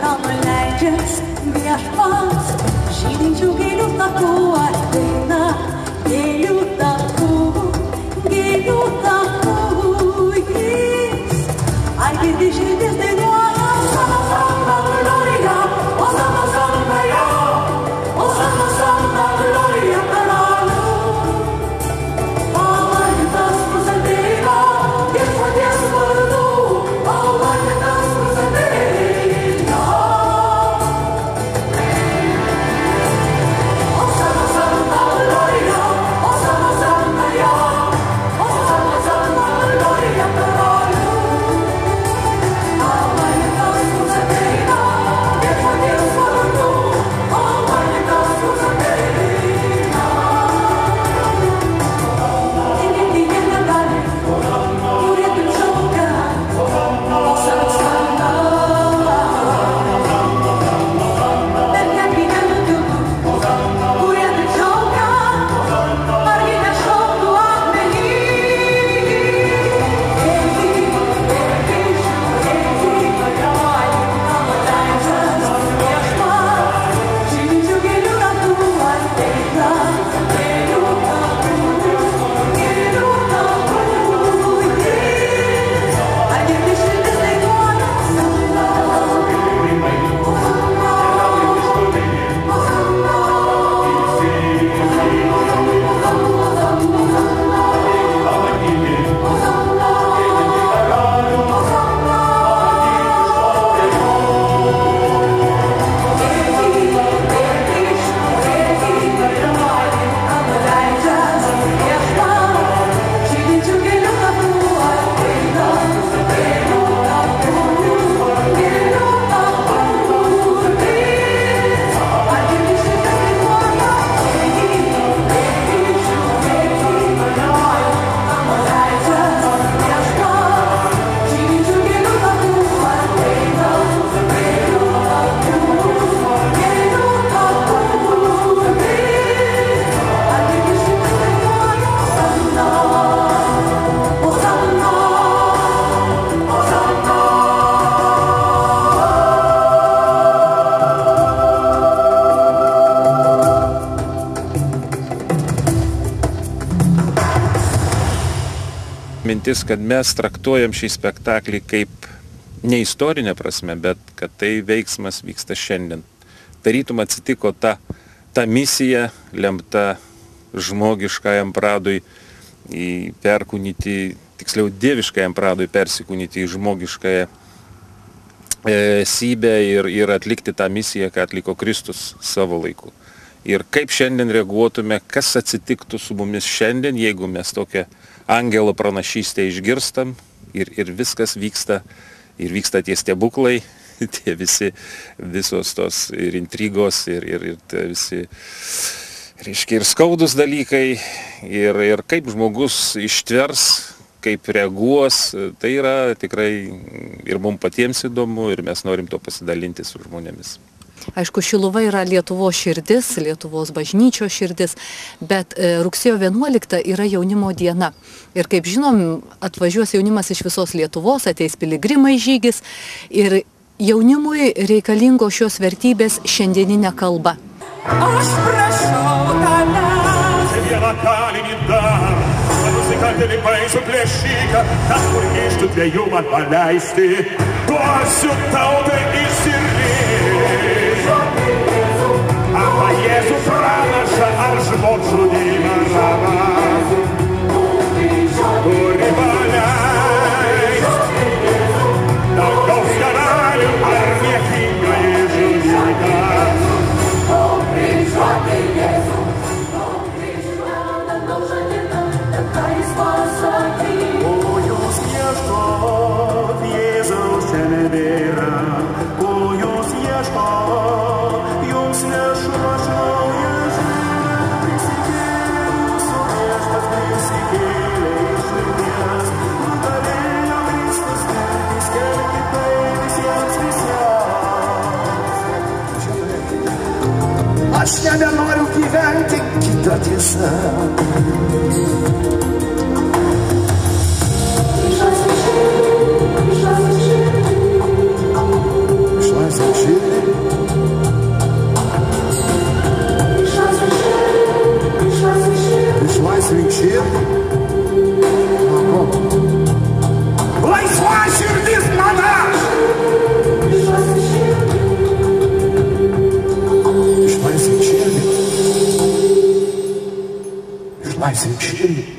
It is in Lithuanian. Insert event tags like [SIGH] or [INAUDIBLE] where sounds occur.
kalno leidžias viešpats, žydinčių gėlių takų ateina, gėlių takų, gėlių takų Mintis, kad mes traktuojam šį spektaklį kaip ne istorinė prasme, bet kad tai veiksmas vyksta šiandien. Tarytum atsitiko ta, ta misija lemta žmogiškajam pradui į perkūnyti, tiksliau dieviškajam pradui persikūnyti į žmogiškąją e, esybę ir, ir atlikti tą misiją, ką atliko Kristus savo laiku. Ir kaip šiandien reaguotume, kas atsitiktų su mumis šiandien, jeigu mes tokią angelo pranašystę išgirstam ir, ir viskas vyksta, ir vyksta tie stebuklai, [LAUGHS] tie visi, visos tos ir intrigos, ir, ir, ir tie visi, reiškia, ir skaudus dalykai, ir, ir kaip žmogus ištvers, kaip reaguos, tai yra tikrai ir mums patiems įdomu, ir mes norim to pasidalinti su žmonėmis. Aišku, Šiluva yra Lietuvos širdis, Lietuvos bažnyčios širdis, bet e, rugsėjo 11 yra jaunimo diena. Ir kaip žinom, atvažiuos jaunimas iš visos Lietuvos, ateis piligrimai žygis ir jaunimui reikalingo šios vertybės šiandieninė kalba. Aš prašau tavęs. Nusikaltėlį baisų plėšyką, tas kur ištų dviejų man paleisti, duosiu tautai išsirinkti. Mas se minha memória o que vem tem que tradição Isaac